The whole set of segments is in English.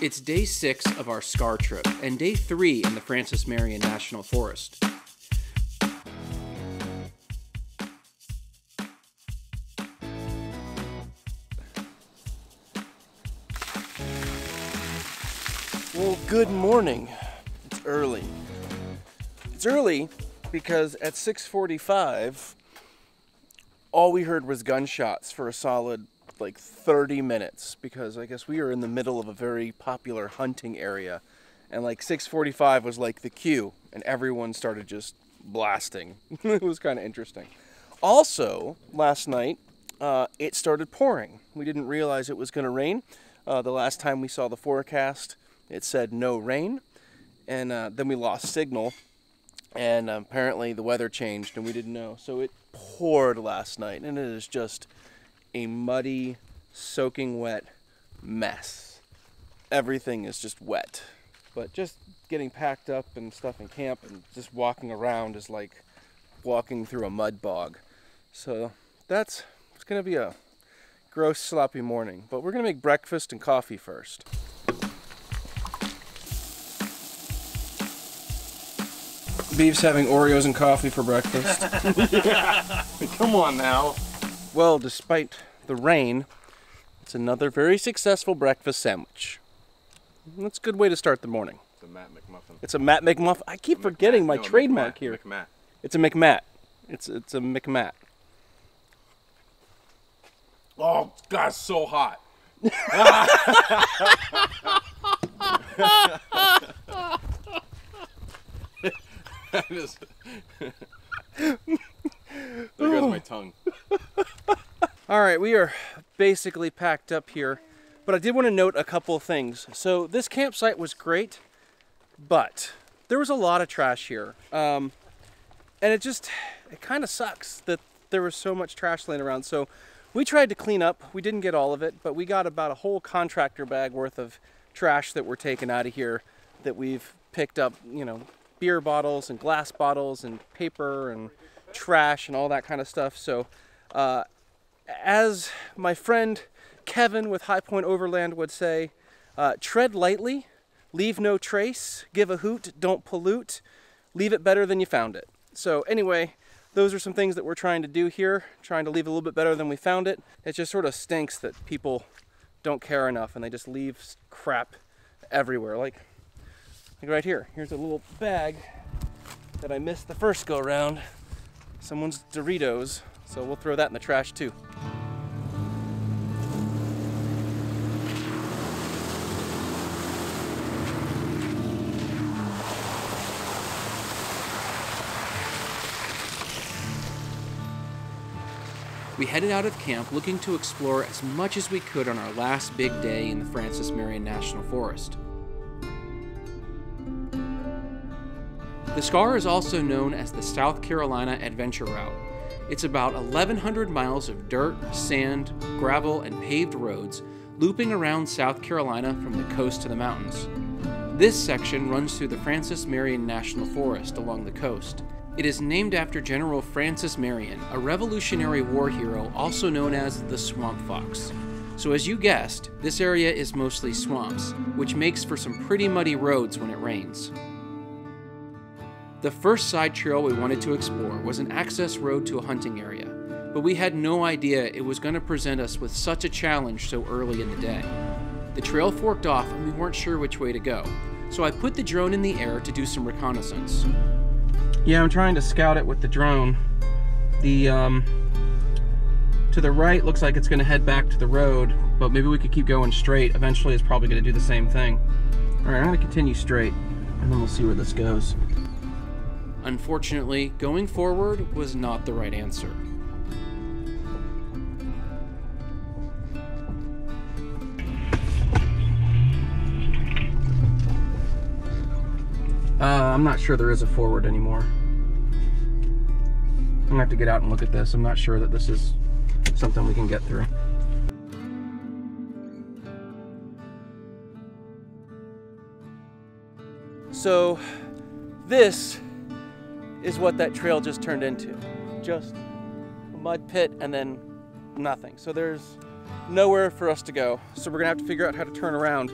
It's day six of our SCAR trip and day three in the Francis Marion National Forest. Well, good morning. It's early. It's early because at 6:45 all we heard was gunshots for a solid like 30 minutes because I guess we were in the middle of a very popular hunting area and like 6:45 was like the cue and everyone started just blasting. it was kind of interesting. Also, last night uh, it started pouring. We didn't realize it was going to rain. Uh, the last time we saw the forecast, it said no rain, and uh, then we lost signal, and apparently the weather changed and we didn't know. So it poured last night, and it is just a muddy, soaking wet mess. Everything is just wet, but just getting packed up and stuff in camp and just walking around is like walking through a mud bog. So that's it's gonna be a gross, sloppy morning. But we're gonna make breakfast and coffee first. Beef's having Oreos and coffee for breakfast. Come on now. Well, despite the rain, it's another very successful breakfast sandwich. That's a good way to start the morning. The Matt McMuffin. It's a Matt McMuff. I keep forgetting my No, trademark here. McMatt. It's a McMatt. It's it's a McMatt. Oh, God, it's so hot. There goes my tongue. All right, we are basically packed up here, but I did want to note a couple things. So this campsite was great, but there was a lot of trash here, um, and it just it kind of sucks that there was so much trash laying around. So we tried to clean up. We didn't get all of it, but we got about a whole contractor bag worth of trash that were taken out of here that we've picked up. You know, beer bottles and glass bottles and paper and trash and all that kind of stuff. So. Uh, as my friend Kevin with High Point Overland would say, uh, tread lightly, leave no trace, give a hoot, don't pollute, leave it better than you found it. So, anyway, those are some things that we're trying to do here, trying to leave a little bit better than we found it. It just sort of stinks that people don't care enough and they just leave crap everywhere. Like, like right here. Here's a little bag that I missed the first go around. Someone's Doritos, so we'll throw that in the trash too. We headed out of camp looking to explore as much as we could on our last big day in the Francis Marion National Forest. The SCAR is also known as the South Carolina Adventure Route. It's about 1,100 miles of dirt, sand, gravel, and paved roads looping around South Carolina from the coast to the mountains. This section runs through the Francis Marion National Forest along the coast. It is named after General Francis Marion, a Revolutionary War hero also known as the Swamp Fox. So, as you guessed, this area is mostly swamps, which makes for some pretty muddy roads when it rains. The first side trail we wanted to explore was an access road to a hunting area, but we had no idea it was going to present us with such a challenge so early in the day. The trail forked off and we weren't sure which way to go, so I put the drone in the air to do some reconnaissance. Yeah, I'm trying to scout it with the drone. The um, to the right looks like it's going to head back to the road, but maybe we could keep going straight. Eventually, it's probably going to do the same thing. All right, I'm going to continue straight, and then we'll see where this goes. Unfortunately, going forward was not the right answer. Uh, I'm not sure there is a forward anymore. I'm gonna have to get out and look at this. I'm not sure that this is something we can get through. So, this is what that trail just turned into. Just a mud pit and then nothing. So there's nowhere for us to go. So we're gonna have to figure out how to turn around.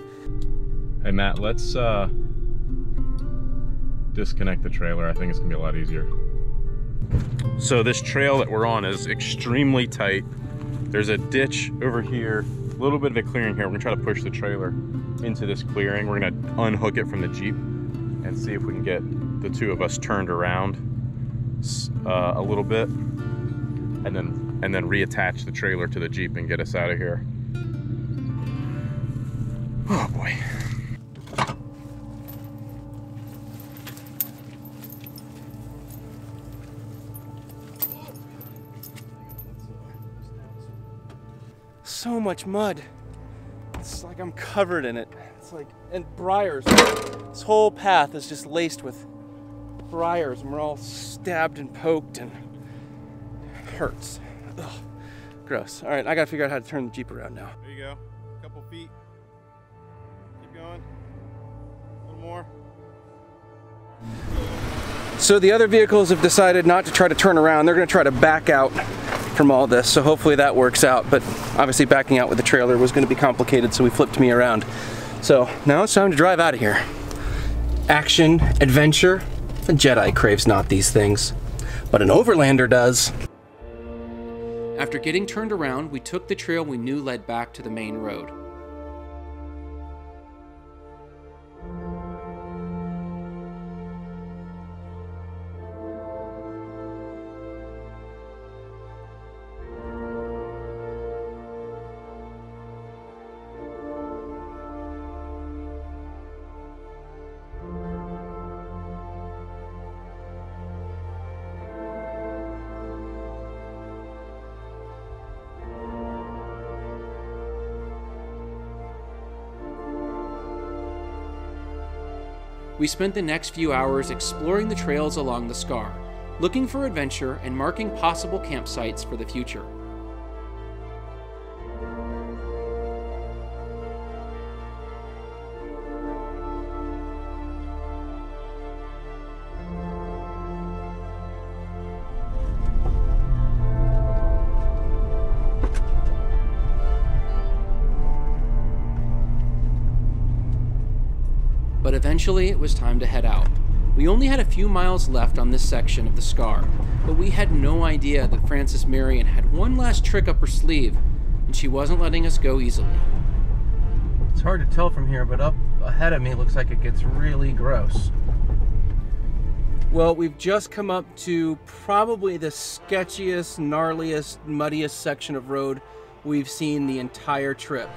Hey Matt, let's uh, disconnect the trailer. I think it's gonna be a lot easier. So this trail that we're on is extremely tight. There's a ditch over here, a little bit of a clearing here. We're gonna try to push the trailer into this clearing. We're gonna unhook it from the Jeep and see if we can get the two of us turned around uh, a little bit and then and then reattach the trailer to the Jeep and get us out of here. Oh boy. So much mud. It's like I'm covered in it. It's like, and briars. This whole path is just laced with briars, and we're all stabbed and poked, and hurts. Ugh. Gross. All right, I gotta figure out how to turn the Jeep around now. There you go. A couple feet. Keep going. A little more. So the other vehicles have decided not to try to turn around. They're gonna try to back out from all this. So hopefully that works out. But obviously backing out with the trailer was gonna be complicated, so we flipped me around. So now it's time to drive out of here. Action, adventure. A Jedi craves not these things, but an Overlander does. After getting turned around, we took the trail we knew led back to the main road. We spent the next few hours exploring the trails along the Scar, looking for adventure and marking possible campsites for the future. Eventually it was time to head out. We only had a few miles left on this section of the Scar, but we had no idea that Francis Marion had one last trick up her sleeve, and she wasn't letting us go easily. It's hard to tell from here, but up ahead of me looks like it gets really gross. Well, we've just come up to probably the sketchiest, gnarliest, muddiest section of road we've seen the entire trip.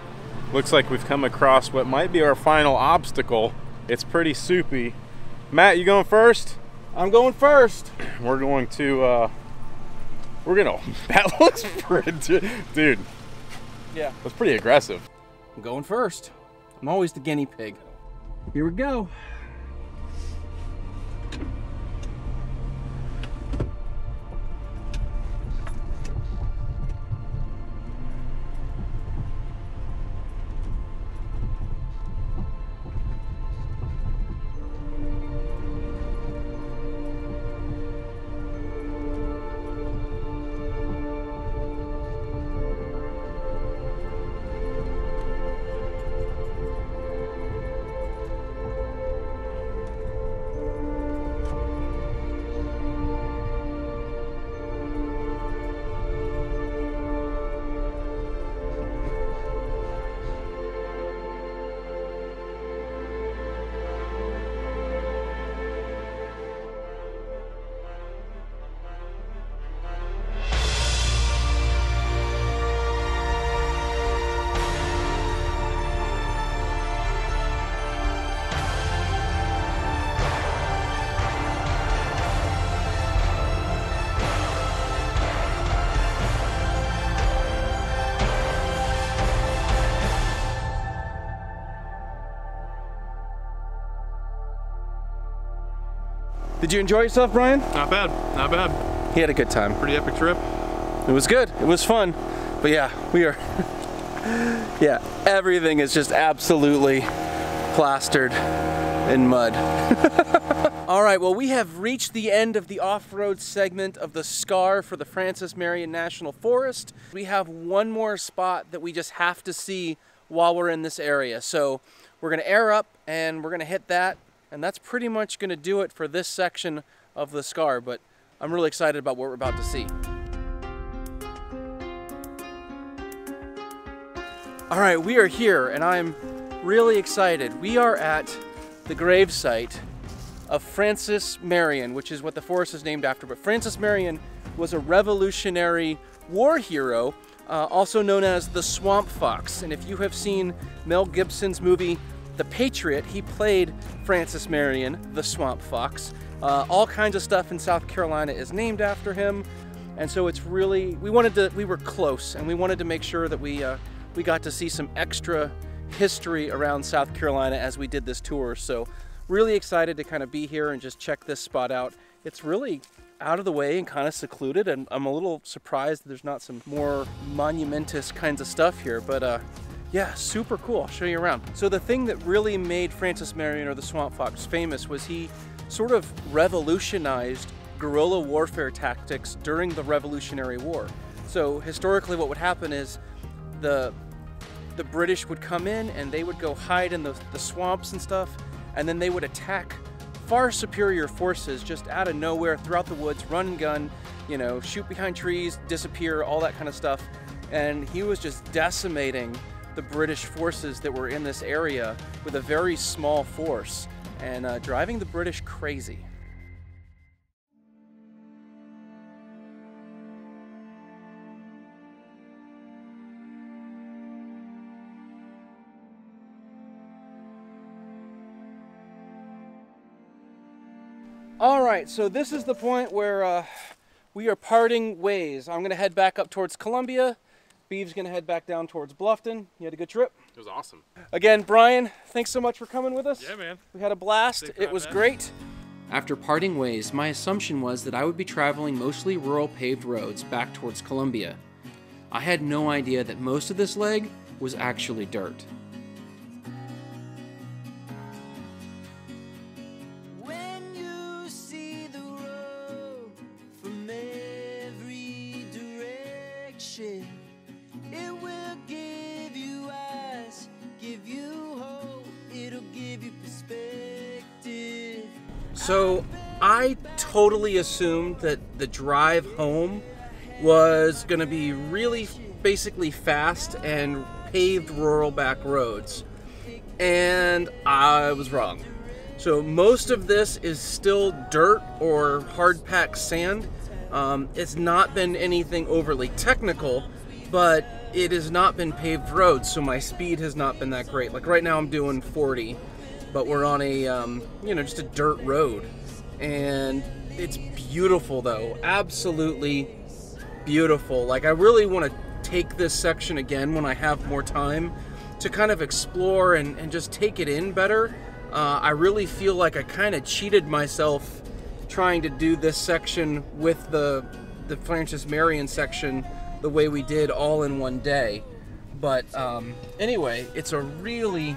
Looks like we've come across what might be our final obstacle. It's pretty soupy. Matt, you going first? I'm going first. We're going to, uh, we're gonna, that looks pretty, dude, Yeah, that's pretty aggressive. I'm going first. I'm always the guinea pig. Here we go. Did you enjoy yourself, Brian? Not bad, not bad. He had a good time. Pretty epic trip. It was good. It was fun. But yeah, we are. yeah, everything is just absolutely plastered in mud. All right, well, we have reached the end of the off road segment of the SCAR for the Francis Marion National Forest. We have one more spot that we just have to see while we're in this area. So we're gonna air up and we're gonna hit that. And that's pretty much gonna do it for this section of the scar, but I'm really excited about what we're about to see. All right, we are here and I'm really excited. We are at the gravesite of Francis Marion, which is what the forest is named after. But Francis Marion was a Revolutionary War hero, uh, also known as the Swamp Fox. And if you have seen Mel Gibson's movie The Patriot, he played Francis Marion, the Swamp Fox. Uh, all kinds of stuff in South Carolina is named after him. And so it's really, we wanted to, we were close and we wanted to make sure that we, uh, we got to see some extra history around South Carolina as we did this tour. So really excited to kind of be here and just check this spot out. It's really out of the way and kind of secluded and I'm a little surprised there's not some more monumentous kinds of stuff here, but uh, yeah, super cool. I'll show you around. So the thing that really made Francis Marion or the Swamp Fox famous was he sort of revolutionized guerrilla warfare tactics during the Revolutionary War. So historically what would happen is the the British would come in and they would go hide in the, the swamps and stuff and then they would attack far superior forces just out of nowhere throughout the woods, run and gun, you know, shoot behind trees, disappear, all that kind of stuff. And he was just decimating the British forces that were in this area with a very small force and uh, driving the British crazy. All right, so this is the point where uh, we are parting ways. I'm gonna head back up towards Columbia. Beeve's gonna head back down towards Bluffton. You had a good trip? It was awesome. Again, Brian, thanks so much for coming with us. Yeah, man. We had a blast. Safe it was man. great. After parting ways, my assumption was that I would be traveling mostly rural paved roads back towards Columbia. I had no idea that most of this leg was actually dirt. So I totally assumed that the drive home was going to be really basically fast and paved rural back roads. And I was wrong. So most of this is still dirt or hard packed sand. Um, it's not been anything overly technical, but it has not been paved roads, so my speed has not been that great. Like right now, I'm doing 40, but we're on a um, you know just a dirt road, and it's beautiful though, absolutely beautiful. Like I really want to take this section again when I have more time to kind of explore and, and just take it in better. Uh, I really feel like I kind of cheated myself trying to do this section with the the Francis Marion section the way we did all in one day. But um, anyway, it's a really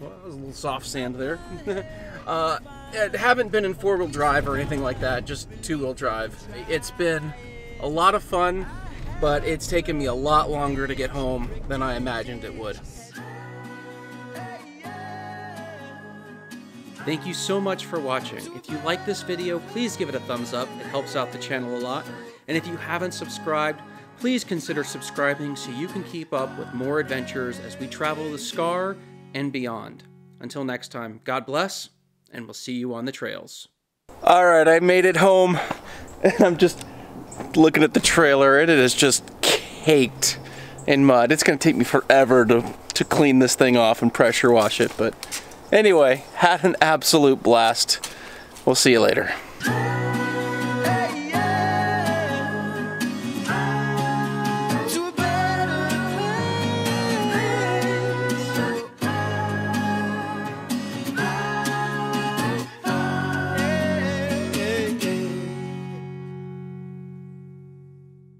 well, was a little soft sand there. uh, it haven't been in four wheel drive or anything like that, just two wheel drive. It's been a lot of fun, but it's taken me a lot longer to get home than I imagined it would. Thank you so much for watching. If you like this video, please give it a thumbs up. It helps out the channel a lot. And if you haven't subscribed, please consider subscribing so you can keep up with more adventures as we travel the Scar and beyond. Until next time, God bless, and we'll see you on the trails. All right, I made it home. And I'm just looking at the trailer, and it is just caked in mud. It's gonna take me forever to, to clean this thing off and pressure wash it. But anyway, had an absolute blast. We'll see you later.